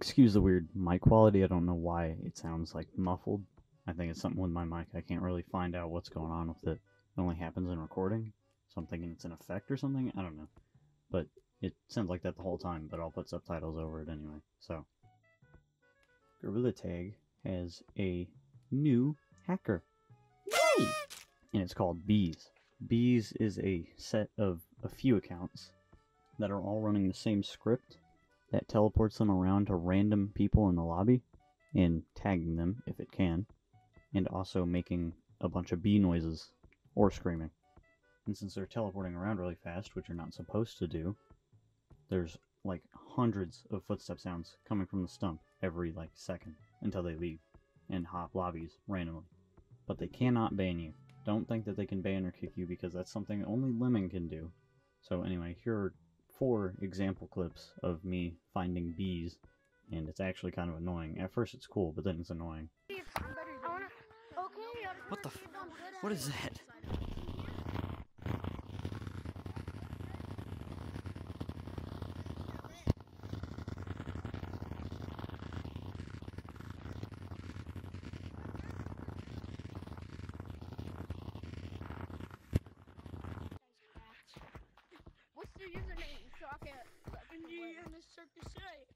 Excuse the weird mic quality. I don't know why it sounds like muffled. I think it's something with my mic. I can't really find out what's going on with it. It only happens in recording. So I'm thinking it's an effect or something. I don't know. But it sounds like that the whole time, but I'll put subtitles over it anyway. So, Gorilla Tag has a new hacker. Yay! And it's called Bees. Bees is a set of a few accounts that are all running the same script that teleports them around to random people in the lobby and tagging them if it can, and also making a bunch of bee noises or screaming. And since they're teleporting around really fast, which you're not supposed to do, there's like hundreds of footstep sounds coming from the stump every like second until they leave and hop lobbies randomly. But they cannot ban you. Don't think that they can ban or kick you because that's something only Lemming can do. So anyway, here are four example clips of me finding bees, and it's actually kind of annoying. At first it's cool, but then it's annoying. What the f- What is that? What's your username so I can let people win? in the circus shit.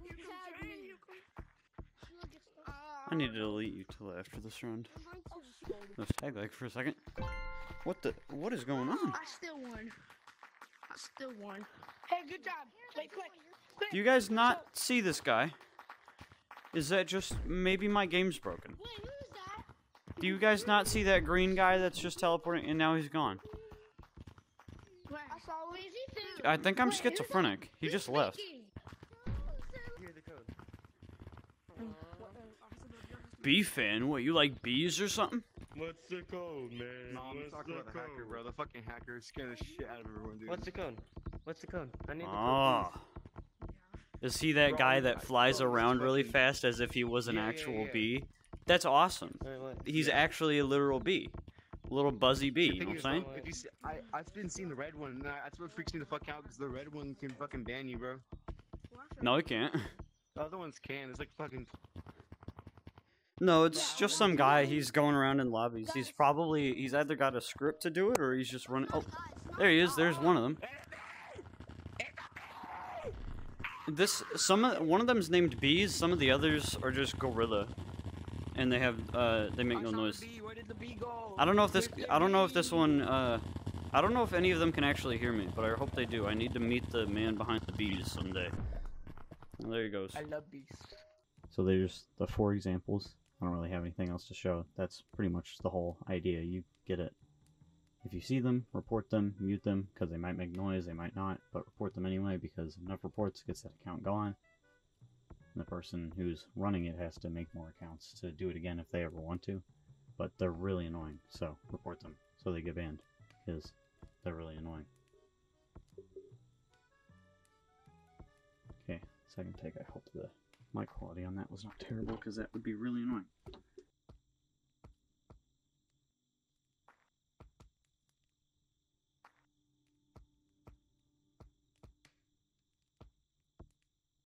Who tagged me? Look, it's ah. I need to delete you till after this round. Oh. Let's tag like for a second. What the? What is going on? I still won. I still won. Hey, good job. Wait, quick. quick. Do you guys not see this guy? Is that just maybe my game's broken? Wait, who is that? Do you guys not see that green guy that's just teleporting and now he's gone? Where? I saw where is he too. I think I'm Wait, who's that? schizophrenic. He just left. Bee fan? What, you like bees or something? What's the code, man? No, I'm What's talking the about the hacker, bro. The fucking hacker is scared the shit out of everyone, dude. What's the code? What's the code? I need the Ah. code. Is he that Bro, guy that I flies around really fast as if he was an Yeah, yeah, actual yeah. bee? That's awesome. Wait. He's Yeah. actually a literal bee. Little buzzy bee, you know what I'm saying? If you see, I, I've been seeing the red one, and that's what freaks me the fuck out, because the red one can fucking ban you, bro. No, he can't. The other ones can. It's like fucking. No, it's just some guy. He's going around in lobbies. He's probably he's either got a script to do it or he's just running. Oh, there he is. There's one of them. This some of one of them's named bees. Some of the others are just gorilla, and they have uh they make no noise. bee, Where did the bee go? I don't know if this. I don't know if this one uh I don't know if any of them can actually hear me, but I hope they do. I need to meet the man behind the bees someday. Well, there he goes. I love bees. So there's the four examples. I don't really have anything else to show. That's pretty much the whole idea. You get it. If you see them, report them, mute them, because they might make noise, they might not, but report them anyway, because enough reports gets that account gone. And the person who's running it has to make more accounts to do it again if they ever want to. But they're really annoying, so report them so they get banned, because they're really annoying. Okay, second take. I hope the mic quality on that was not terrible, because that would be really annoying.